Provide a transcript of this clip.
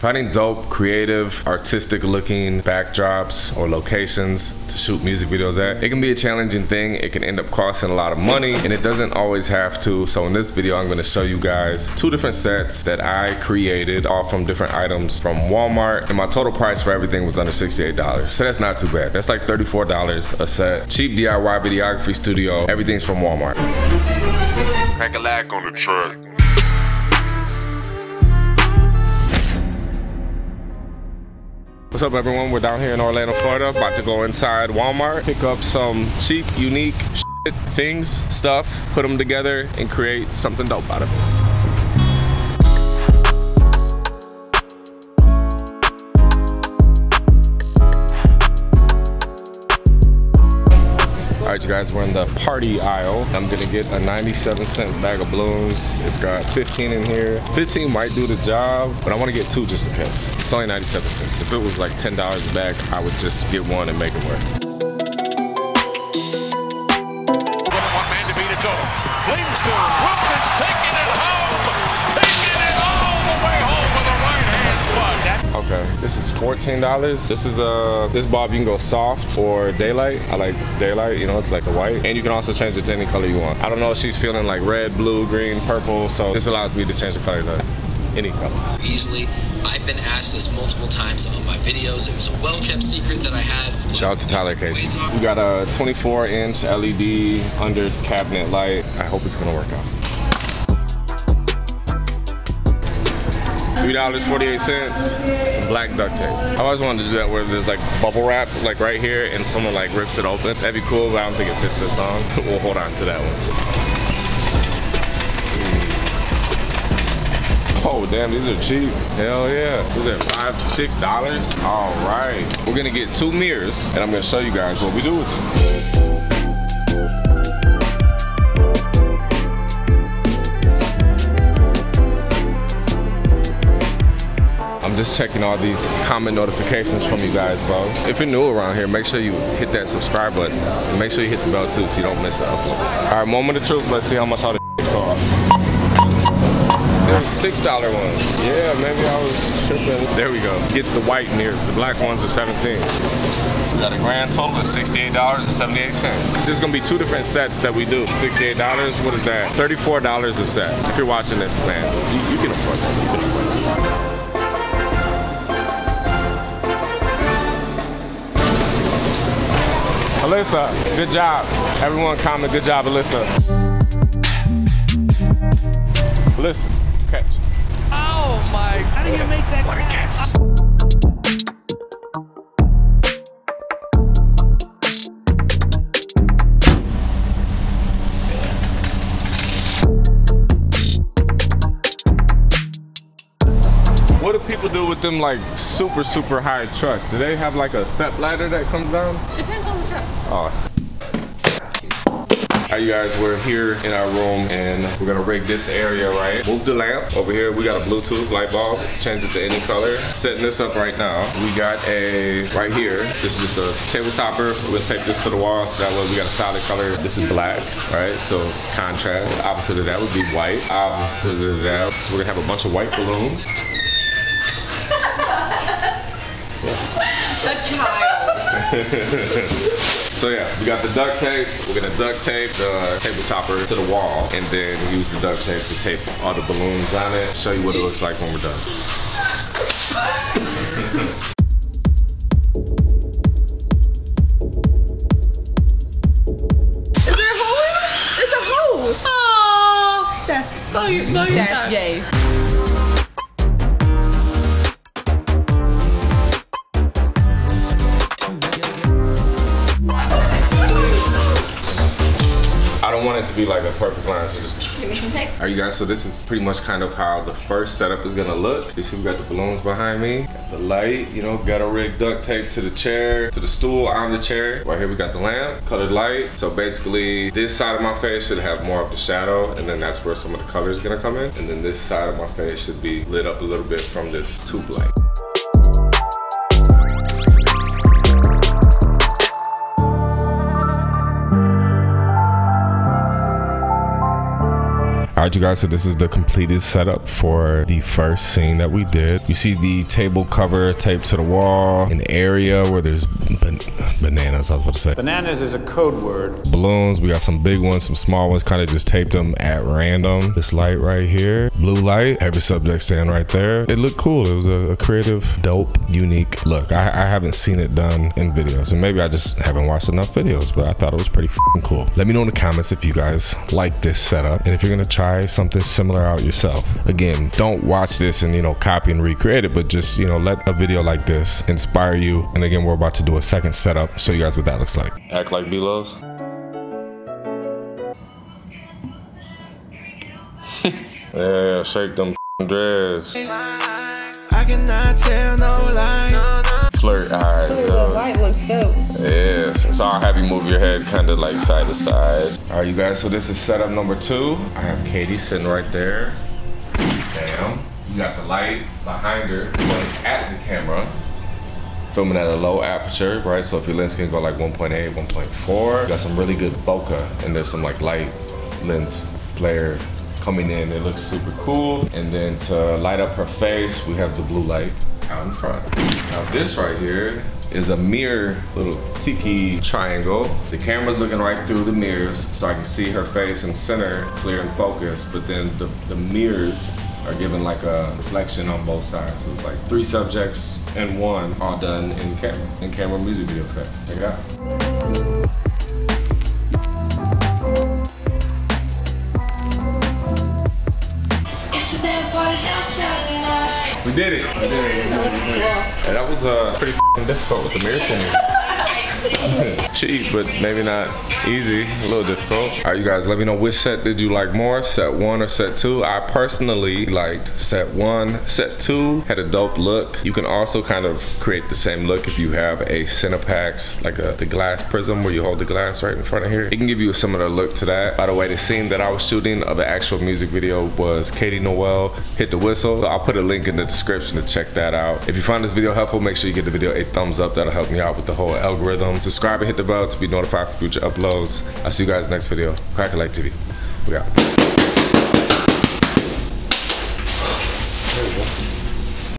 Finding dope, creative, artistic looking backdrops or locations to shoot music videos at, it can be a challenging thing. It can end up costing a lot of money and it doesn't always have to. So in this video, I'm gonna show you guys two different sets that I created all from different items from Walmart. And my total price for everything was under $68. So that's not too bad. That's like $34 a set. Cheap DIY videography studio. Everything's from Walmart. Cracka Lack on the track. What's up everyone? We're down here in Orlando, Florida, about to go inside Walmart, pick up some cheap, unique things, stuff, put them together and create something dope out of it. Guys, we're in the party aisle. I'm gonna get a 97 cent bag of balloons. It's got 15 in here. 15 might do the job, but I wanna get two just in case. It's only 97 cents. If it was like $10 a bag, I would just get one and make it work. Okay, this is $14. This is uh this bulb you can go soft or daylight. I like daylight, you know, it's like a white. And you can also change it to any color you want. I don't know if she's feeling like red, blue, green, purple, so this allows me to change the color to any color. easily. I've been asked this multiple times on my videos. It was a well-kept secret that I had. Shout out to Tyler Casey. We got a 24 inch LED under cabinet light. I hope it's gonna work out. $3.48, some black duct tape. I always wanted to do that where there's like bubble wrap like right here and someone like rips it open. That'd be cool, but I don't think it fits this song. we'll hold on to that one. Oh damn, these are cheap. Hell yeah. Was that five, six dollars? All right. We're gonna get two mirrors and I'm gonna show you guys what we do with them. Just checking all these comment notifications from you guys, bro. If you're new around here, make sure you hit that subscribe button. Make sure you hit the bell too so you don't miss an upload. All right, moment of truth. Let's see how much all this cost. There's six dollar ones. Yeah, maybe I was tripping. There we go. Get the white mirrors. The black ones are 17. We got a grand total of $68.78. This is gonna be two different sets that we do. $68, what is that? $34 a set. If you're watching this, man, you, you can afford that. You can afford that. Alyssa, good job. Everyone comment, good job, Alyssa. Alyssa, catch. Oh my! How do you make that? What a catch! What do people do with them like super, super high trucks? Do they have like a step ladder that comes down? Depends on truck. Oh. Alright, you guys, we're here in our room and we're gonna rig this area, right? Move the lamp. Over here, we got a Bluetooth light bulb. Change it to any color. Setting this up right now. We got a, right here, this is just a table topper. We're gonna tape this to the wall so that way we got a solid color. This is black, right? So contrast. Opposite of that would be white. Opposite of that, so we're gonna have a bunch of white balloons. So yeah, we got the duct tape. We're gonna duct tape the table topper to the wall and then use the duct tape to tape all the balloons on it. Show you what it looks like when we're done. Is there a hole in it? It's a hole. Oh, that's no, you, no, you're That's gay. Be like a perfect line, so just. Give me some tape. Alright, you guys, so this is pretty much kind of how the first setup is gonna look. You see, we got the balloons behind me, got the light, you know, got a rig duct tape to the chair, to the stool on the chair. Right here, we got the lamp, colored light. So basically, this side of my face should have more of the shadow, and then that's where some of the color is gonna come in. And then this side of my face should be lit up a little bit from this tube light. All right, you guys, so this is the completed setup for the first scene that we did. You see the table cover taped to the wall, an area where there's ban bananas, I was about to say. Bananas is a code word. Balloons, we got some big ones, some small ones, kind of just taped them at random. This light right here, blue light, heavy subject stand right there. It looked cool. It was a, a creative, dope, unique look. I, I, haven't seen it done in videos, and maybe I just haven't watched enough videos, but I thought it was pretty cool. Let me know in the comments if you guys like this setup and if you're gonna try something similar out yourself. Again, don't watch this and you know copy and recreate it, but just you know let a video like this inspire you. And again, we're about to do a second setup, show you guys what that looks like. Act like Belos. yeah, shake them dreads. I cannot tell no lie. Flirt eyes. Oh, the light looks dope. Yes. So I'll have you move your head kind of like side to side. All right, you guys. So this is setup number two. I have Katie sitting right there. Damn. You got the light behind her pointing at the camera. Filming at a low aperture, right? So if your lens can go like 1.8, 1.4. Got some really good bokeh and there's some like light lens flare coming in. It looks super cool. And then to light up her face, we have the blue light out in front. Now this right here is a mirror little tiki triangle. The camera's looking right through the mirrors so I can see her face and center clear and focus, but then the, the mirrors are giving like a reflection on both sides. So it's like three subjects in one, all done in camera, in camera music video effect. Check it out. We did it. We did it. We did it. We did it. And that was uh, pretty difficult with the mirror thing. Cheap, but maybe not easy. A little difficult. All right, you guys, let me know which set did you like more, set one or set two. I personally liked set one. Set two had a dope look. You can also kind of create the same look if you have a Cinepax, like a the glass prism where you hold the glass right in front of here. It can give you a similar look to that. By the way, the scene that I was shooting of the actual music video was Katie Noel hit the whistle. I'll put a link in the description to check that out. If you find this video helpful, make sure you give the video a thumbs up. That'll help me out with the whole algorithm. Um, subscribe and hit the bell to be notified for future uploads. I'll see you guys next video. Cracka Lack TV. We out.